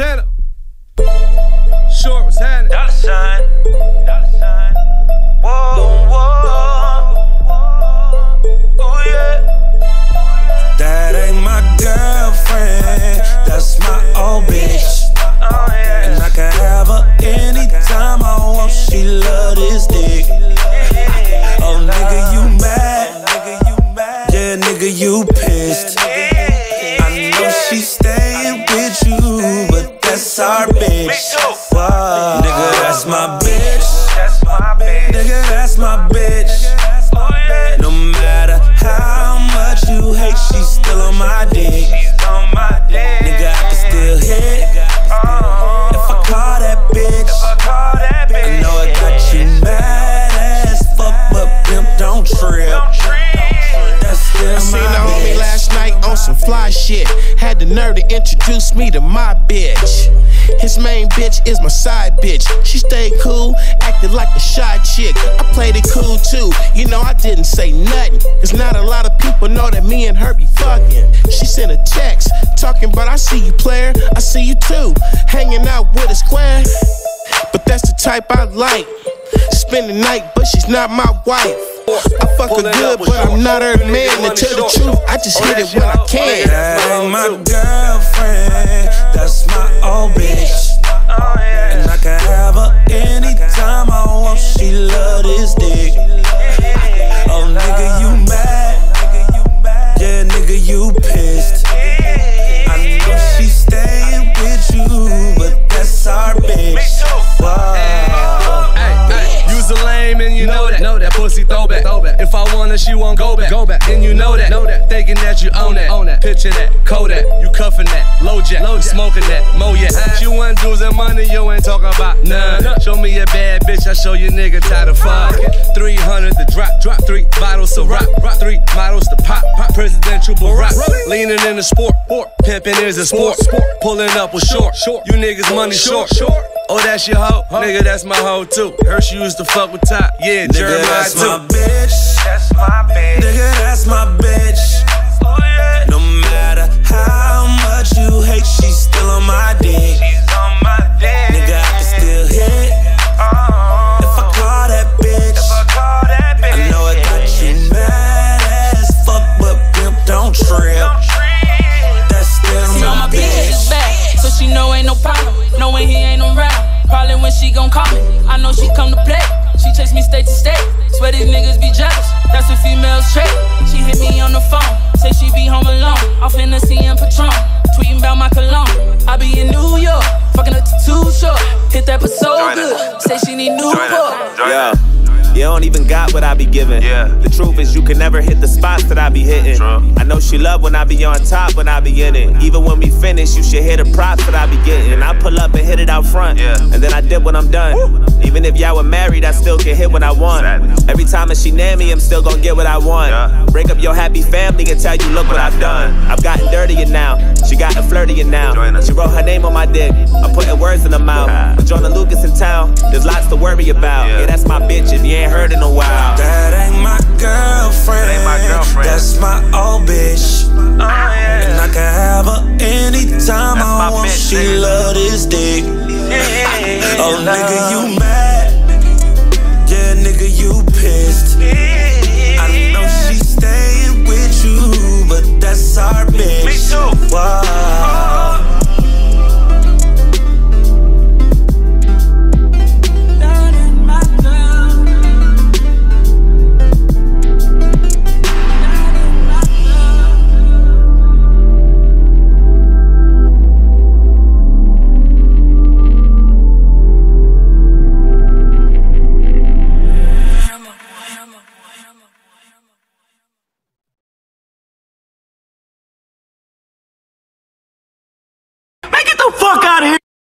Montana. Short was happening. Dollar sign. Dollar sign. Whoa, whoa. Oh, yeah. That ain't my girlfriend, that's my old bitch. Oh. And I can have her anytime I want. She love this dick. Oh, nigga, you mad? Yeah, nigga, you pissed. Our bitch. Wow. Nigga, that's my bitch. That's my bitch. Nigga, that's my bitch. No matter how much you hate, she's still on my dick. She's on my dick. Nigga, I can still hit. If I call that bitch, I call that bitch. I know I got you mad as fuck, but pimp don't trip. Don't trip. That's I seen my the homie bitch. last night on some fly shit. Had the nerve to introduce me to my bitch. His main bitch is my side bitch. She stayed cool, acted like a shy chick. I played it cool too. You know, I didn't say nothing. Cause not a lot of people know that me and her be fucking. She sent a text talking about I see you, player. I see you too. Hanging out with a square. But that's the type I like. Spend the night, but she's not my wife. I fuck her good, but I'm not her man. To tell the truth, I just hit it when I can. This dick. If I want her, she won't go back. Go back. And you know that. Know that. Thinking that you own that. Own that. Picture that. Kodak. You cuffing that. Low jack. Low. Smoking that. Mo yeah. She want jewels and money. You ain't talking about none. Show me a bad bitch. I show you nigga tired of fucking. 300 the drop. Drop. Three bottles of rock. Rock. Three models to pop. Pop. Presidential Barack. Leaning in the sport. Sport. Pimping is a sport. Sport. Pulling up with short. Short. You niggas money short. Short. Oh, that's your hoe? Nigga, that's my hoe too. Her she used to fuck with top. Yeah, Nigga, Jeremih that's too. my bitch. That's my bitch. Nigga, that's my bitch. She gon' call me. I know she come to play. She chase me state to state. Swear these niggas be jealous. That's what females trait. She hit me on the phone. Say she be home alone. Off in the CM Patron. Tweeting about my cologne. I be in New York. Fucking up to too short. Hit that but so good. Say she need new Newport. Yeah. You don't even got what I be giving. Yeah. The truth is you can never hit the spots that I be hitting. True. I know she love when I be on top when I be in it. Even when we finish, you should hear the props that I be getting. I pull up and hit it out front. Yeah. And then I dip when I'm done. Even if y'all were married, I still can hit when I want. Exactly. Every time that she near me, I'm still gonna get what I want. Yeah. Break up your happy family and tell you, look what, I've done. I've gotten dirtier now. She gotten flirtier now. She wrote her name on my dick. I'm putting words in her mouth. Ah. With Joyner Lucas in town, there's lots to worry about. Yeah. Yeah, that's my bitch if you ain't ain't heard in a while. That ain't my girlfriend. That ain't my girlfriend. That's my old bitch. Oh, yeah. And I can have her anytime That's I want. Bitch, she nigga. love this dick. Yeah, yeah, yeah, oh, nigga, you mad? Yeah, nigga, you pissed.